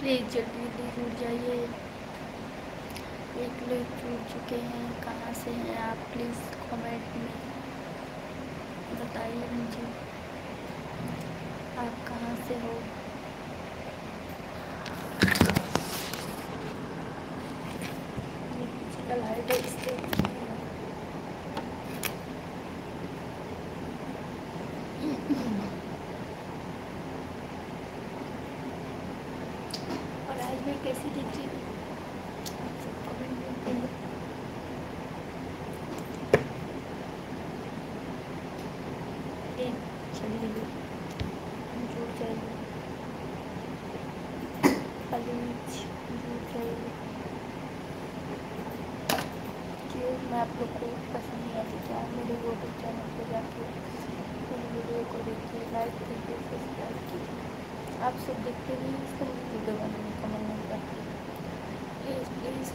Please जल्दी जल्दी जुड़ जाइए। एक लोग जुड़ चुके हैं, कहाँ से हैं आप? प्लीज़ कमेंट में बताइए मुझे। आप कहाँ से है इसके कैसी दिख रही मैं आप लोग को पसंद नहीं आती क्या? मेरे यूट्यूब चैनल पर जाके मेरी वीडियो को देखिए लाइक कीजिए सब्सक्राइब कीजिए। आप सब देखते भी इसका वीडियो बनाने का मन प्लीज़ प्लीज़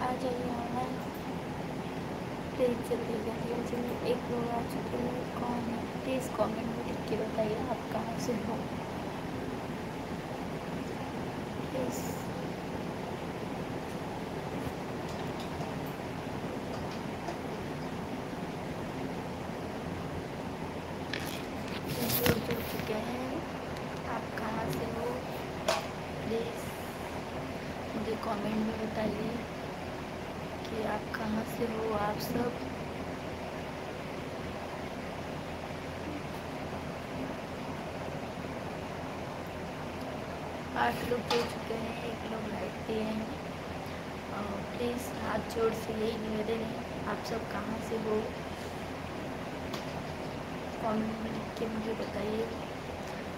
आ जाइए ऑनलाइन प्लीज़ जल्दी जल्दी जल्दी एक लोग आ चुके हैं कौन है प्लीज़ कॉमेंट में लिख के बताइए आप कहाँ से हो प्लीज़ जुड़ चुके हैं आप कहाँ से हो प्लीज़ मुझे कमेंट में बताइए कि आप कहाँ से हो, आप सब? आठ लोग जुड़ चुके हैं, एक लोग लाइक दिए हैं। प्लीज़ हाथ जोड़ से यही निवेदन है, आप सब कहाँ से हो? कमेंट में लिख के मुझे बताइए।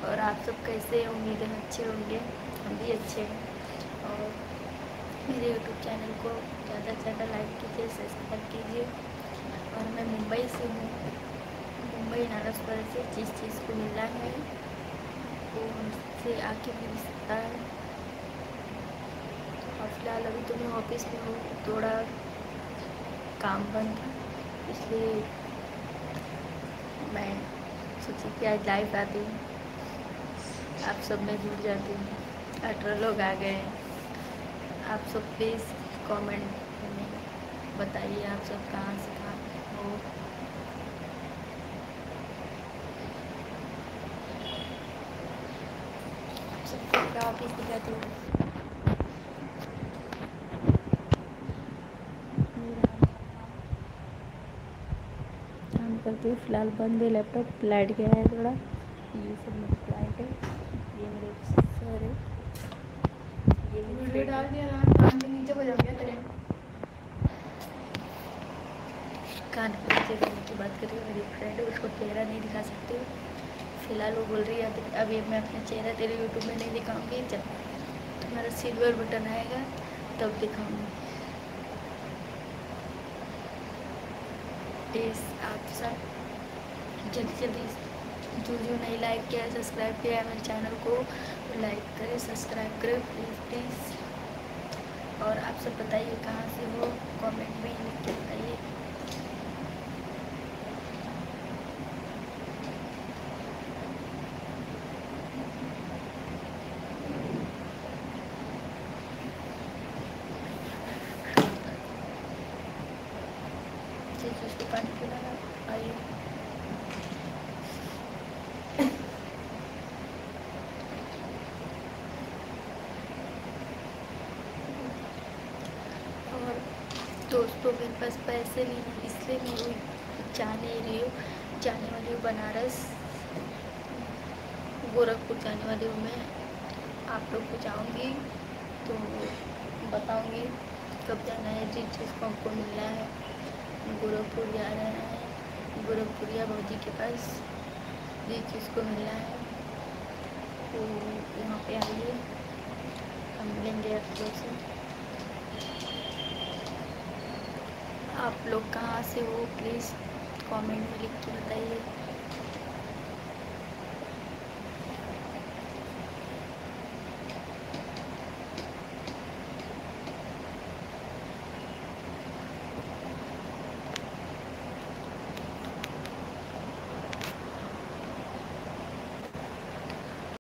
और आप सब कैसे उम्मीद अच्छे होंगे, हम भी अच्छे हैं। और मेरे यूट्यूब चैनल को ज़्यादा से ज़्यादा लाइक कीजिए सब्सक्राइब कीजिए। और मैं मुंबई से हूँ। मुंबई नारसपुर से जिस चीज़ को मिला है, वो हमसे आके मिल सकता है। और फ़िलहाल अभी तो मैं ऑफ़िस में हूँ, थोड़ा काम बंद था इसलिए मैं सोची कि आज लाइव आती हूँ आप सब में जुड़ जाती हूँ। अठारह लोग आ गए आप सब प्लीज़ कमेंट में बताइए आप सब कहाँ से कहाँ हो। आप सब ऑफ़िस दिखाती हूँ करती हूँ फ़िलहाल बंद है लैपटॉप लाइट गया है थोड़ा। ये सब मेरे क्लाइंट है, ये मेरे सर है। कान के नीचे बजा गया तेरे। कान के नीचे करने की बात करिए मेरी फ्रेंड है, उसको चेहरा नहीं दिखा सकती फ़िलहाल वो बोल रही है, अभी मैं अपना चेहरा तेरे यूट्यूब में नहीं दिखाऊँगी, जब तुम्हारा सिल्वर बटन आएगा, तब दिखाऊँगी। प्लीज़ आप सब जल्दी जल्दी जो जो नहीं लाइक किया सब्सक्राइब किया है मेरे चैनल को लाइक करें सब्सक्राइब करें प्लीज़ प्लीज़ और आप सब बताइए कहाँ से हो कमेंट में लिख के बताइए। पानी पिलाना आइए और दोस्तों, मेरे पास पैसे नहीं इसलिए मैं वो जा नहीं रही हूँ, जाने वाली हूँ बनारस। गोरखपुर जाने वाली हूँ मैं। आप लोग को जाऊँगी तो बताऊँगी कब जाना है, जिस चीज़ को हमको मिलना है। गोरखपुर जा रहे हैं गोरखपुर या भाजी के पास, जिस चीज़ को मिलना है। तो यहाँ पे आइए, हम मिलेंगे आप लोग से। आप लोग कहाँ से हो? प्लीज़ कमेंट में लिख के बताइए।